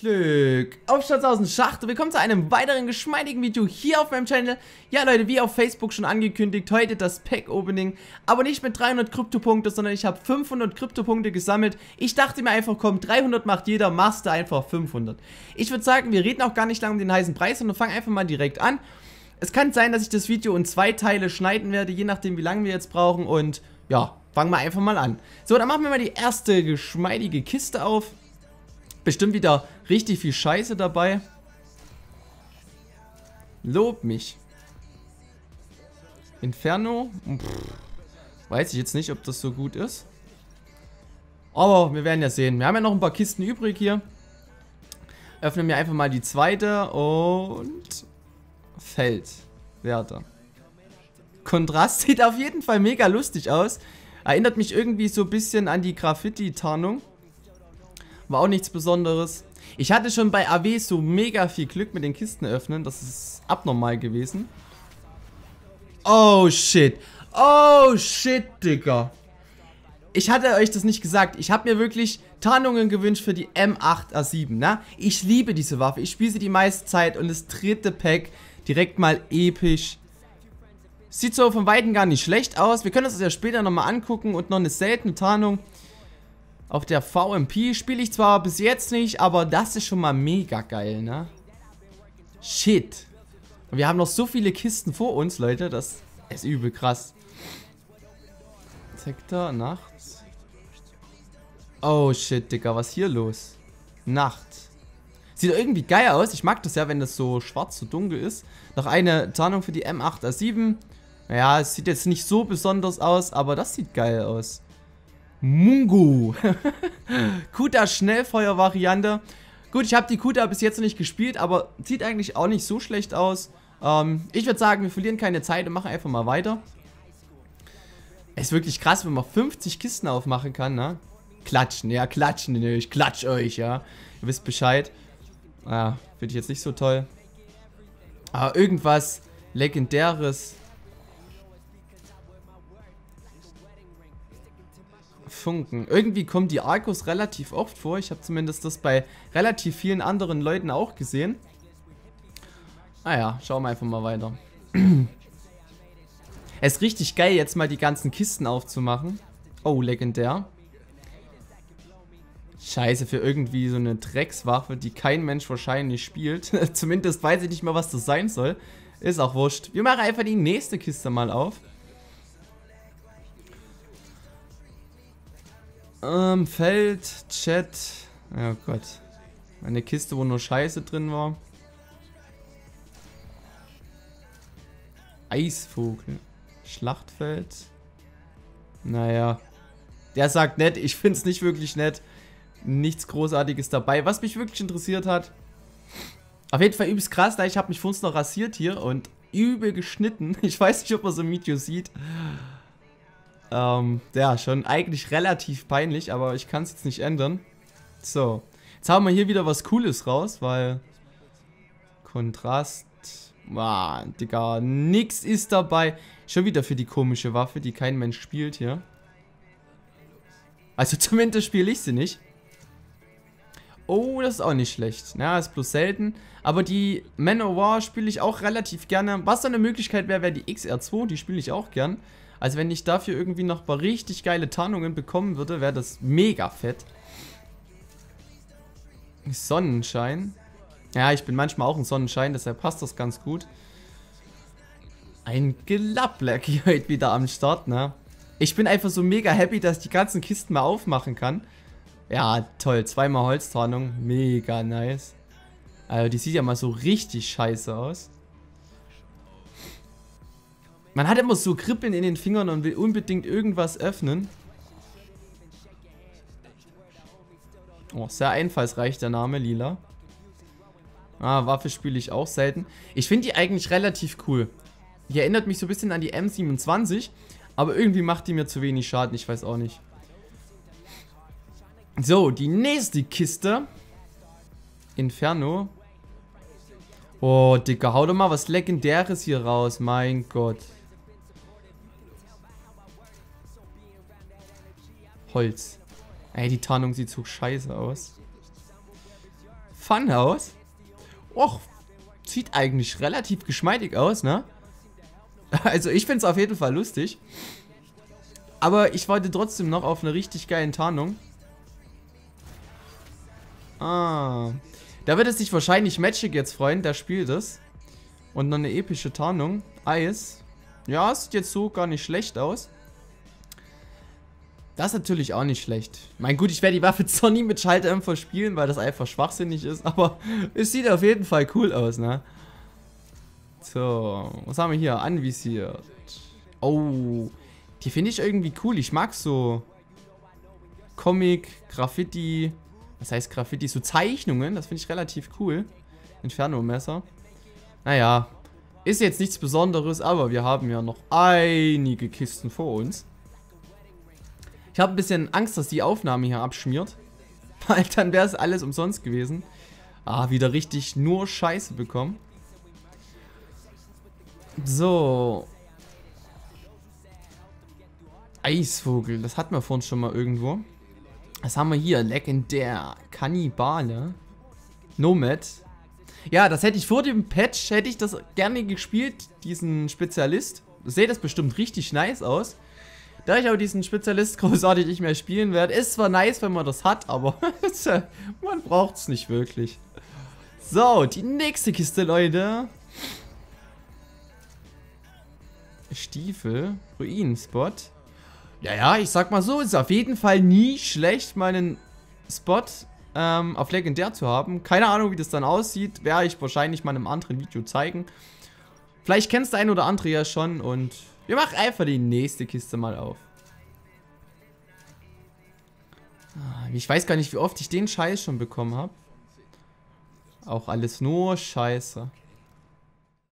Glück. Aus dem Schacht. Willkommen zu einem weiteren geschmeidigen Video hier auf meinem Channel. Ja Leute, wie auf Facebook schon angekündigt, heute das Pack-Opening. Aber nicht mit 300 Kryptopunkte, sondern ich habe 500 Kryptopunkte gesammelt. Ich dachte mir einfach, komm, 300 macht jeder, machst du einfach 500. Ich würde sagen, wir reden auch gar nicht lange um den heißen Preis, sondern fangen einfach mal direkt an. Es kann sein, dass ich das Video in zwei Teile schneiden werde, je nachdem wie lange wir jetzt brauchen. Und ja, fangen wir einfach mal an. So, dann machen wir mal die erste geschmeidige Kiste auf. Bestimmt wieder richtig viel Scheiße dabei. Lob mich. Inferno? Pff, weiß ich jetzt nicht, ob das so gut ist. Aber wir werden ja sehen. Wir haben ja noch ein paar Kisten übrig hier. Öffnen wir einfach mal die zweite und Feld. Werte. Kontrast sieht auf jeden Fall mega lustig aus. Erinnert mich irgendwie so ein bisschen an die Graffiti-Tarnung. War auch nichts Besonderes. Ich hatte schon bei AW so mega viel Glück mit den Kisten öffnen. Das ist abnormal gewesen. Oh, shit. Oh, shit, Digga. Ich hatte euch das nicht gesagt. Ich habe mir wirklich Tarnungen gewünscht für die M8A7, ne? Ich liebe diese Waffe. Ich spiele sie die meiste Zeit und das dritte Pack direkt mal episch. Sieht so von Weitem gar nicht schlecht aus. Wir können uns das ja später nochmal angucken und noch eine seltene Tarnung. Auf der VMP spiele ich zwar bis jetzt nicht, aber das ist schon mal mega geil, ne? Shit. Und wir haben noch so viele Kisten vor uns, Leute. Das ist übel krass. Sektor, Nacht. Oh shit, Digga, was ist hier los? Nacht. Sieht irgendwie geil aus. Ich mag das ja, wenn das so schwarz, so dunkel ist. Noch eine Tarnung für die M8A7. Naja, es sieht jetzt nicht so besonders aus, aber das sieht geil aus. Mungu. Kuta Schnellfeuer-Variante. Gut, ich habe die Kuta bis jetzt noch nicht gespielt, aber sieht eigentlich auch nicht so schlecht aus. Ähm, ich würde sagen, wir verlieren keine Zeit und machen einfach mal weiter. Es ist wirklich krass, wenn man 50 Kisten aufmachen kann, ne? Klatschen, ja, klatschen, ich klatsch euch, ja. Ihr wisst Bescheid. Ah, finde ich jetzt nicht so toll. Aber irgendwas Legendäres Funken. Irgendwie kommen die Arcos relativ oft vor. Ich habe zumindest das bei relativ vielen anderen Leuten auch gesehen. Naja, schauen wir einfach mal weiter. es ist richtig geil, jetzt mal die ganzen Kisten aufzumachen. Oh, legendär. Scheiße, für irgendwie so eine Dreckswaffe, die kein Mensch wahrscheinlich spielt. Zumindest weiß ich nicht mal, was das sein soll. Ist auch wurscht. Wir machen einfach die nächste Kiste mal auf. Ähm, Feld, Chat. Oh Gott. Eine Kiste, wo nur Scheiße drin war. Eisvogel. Schlachtfeld. Naja. Der sagt nett. Ich finde es nicht wirklich nett. Nichts Großartiges dabei. Was mich wirklich interessiert hat. Auf jeden Fall übelst krass. Da ich habe mich vorhin noch rasiert hier und übel geschnitten. Ich weiß nicht, ob man so ein Video sieht. Ähm, ja, schon eigentlich relativ peinlich, aber ich kann es jetzt nicht ändern. So. Jetzt haben wir hier wieder was Cooles raus, weil Kontrast. Ah, Digga, nix ist dabei. Schon wieder für die komische Waffe, die kein Mensch spielt hier. Also zumindest spiele ich sie nicht. Oh, das ist auch nicht schlecht. Ja, ist bloß selten. Aber die Manowar spiele ich auch relativ gerne. Was dann eine Möglichkeit wäre, wäre die XR2. Die spiele ich auch gern. Also wenn ich dafür irgendwie noch paar richtig geile Tarnungen bekommen würde, wäre das mega fett. Sonnenschein. Ja, ich bin manchmal auch ein Sonnenschein, deshalb passt das ganz gut. Ein Gelappleck hier heute wieder am Start, ne? Ich bin einfach so mega happy, dass ich die ganzen Kisten mal aufmachen kann. Ja, toll. Zweimal Holztarnung. Mega nice. Also die sieht ja mal so richtig scheiße aus. Man hat immer so Kribbeln in den Fingern und will unbedingt irgendwas öffnen. Oh, sehr einfallsreich der Name, Lila. Ah, Waffe spiele ich auch selten. Ich finde die eigentlich relativ cool. Die erinnert mich so ein bisschen an die M27, aber irgendwie macht die mir zu wenig Schaden, ich weiß auch nicht. So, die nächste Kiste. Inferno. Oh, Dicker, hau doch mal was Legendäres hier raus, mein Gott. Holz. Ey, die Tarnung sieht so scheiße aus. Fun aus. Och, sieht eigentlich relativ geschmeidig aus, ne? Also ich finde es auf jeden Fall lustig. Aber ich warte trotzdem noch auf eine richtig geile Tarnung. Ah. Da wird es sich wahrscheinlich Magic jetzt freuen, der spielt es. Und noch eine epische Tarnung. Eis. Ja, sieht jetzt so gar nicht schlecht aus. Das ist natürlich auch nicht schlecht. Mein gut, ich werde die Waffe zwar nie mit Schalldämpfer spielen, weil das einfach schwachsinnig ist, aber es sieht auf jeden Fall cool aus, ne? So, was haben wir hier? Anvisiert. Oh, die finde ich irgendwie cool. Ich mag so Comic, Graffiti, was heißt Graffiti? So Zeichnungen, das finde ich relativ cool. Inferno-Messer. Naja, ist jetzt nichts Besonderes, aber wir haben ja noch einige Kisten vor uns. Ich habe ein bisschen Angst, dass die Aufnahme hier abschmiert. Weil dann wäre es alles umsonst gewesen. Ah, wieder richtig nur Scheiße bekommen. So. Eisvogel, das hatten wir vorhin schon mal irgendwo. Was haben wir hier? Legendär. Kannibale. Nomad. Ja, das hätte ich vor dem Patch, hätte ich das gerne gespielt, diesen Spezialist. Seht das bestimmt richtig nice aus. Da ich aber diesen Spezialist großartig nicht mehr spielen werde, ist zwar nice, wenn man das hat, aber man braucht es nicht wirklich. So, die nächste Kiste, Leute. Stiefel, Ruinenspot. Ja, ja, ich sag mal so, ist auf jeden Fall nie schlecht, meinen Spot ähm, auf Legendär zu haben. Keine Ahnung, wie das dann aussieht. Werde ich wahrscheinlich mal in einem anderen Video zeigen. Vielleicht kennst du ein oder andere ja schon und wir machen einfach die nächste Kiste mal auf. Ah, ich weiß gar nicht, wie oft ich den Scheiß schon bekommen habe. Auch alles nur Scheiße.